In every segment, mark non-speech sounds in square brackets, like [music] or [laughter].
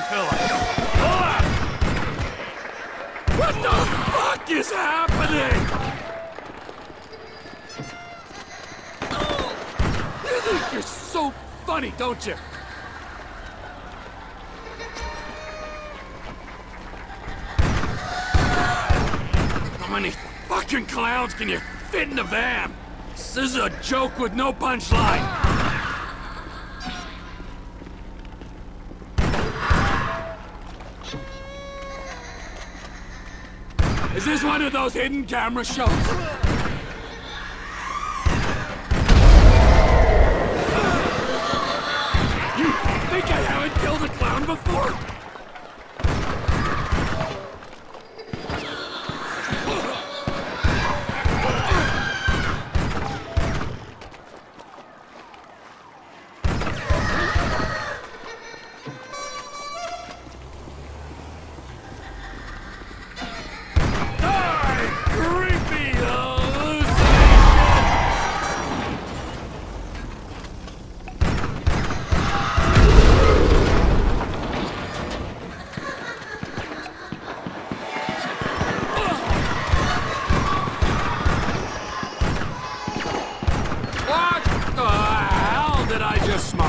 on, What the fuck is happening? You think you're so funny, don't you? How many fucking clowns can you fit in the van? This is a joke with no punchline. Is this one of those hidden camera shows? Just smoke?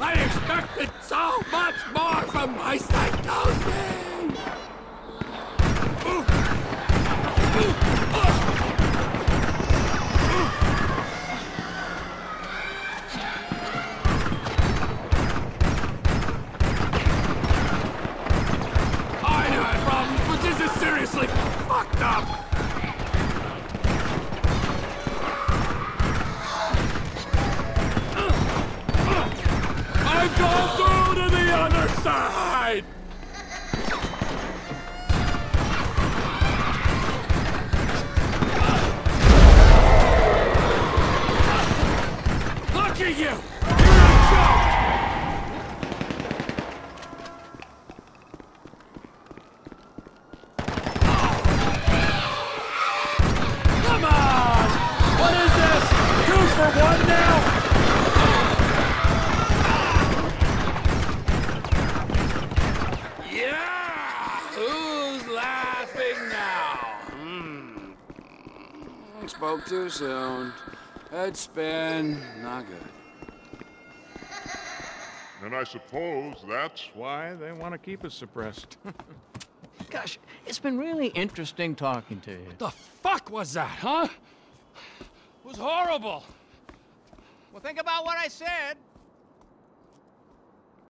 I expected so much more from my psychosis! Fucked up! I'm going through to the other side! Look at you! For one now? Yeah! Who's laughing now? Hmm. Spoke too soon. Head spin. Not good. And I suppose that's Why they want to keep us suppressed. [laughs] Gosh, it's been really interesting talking to you. The fuck was that, huh? It was horrible. Well, think about what I said.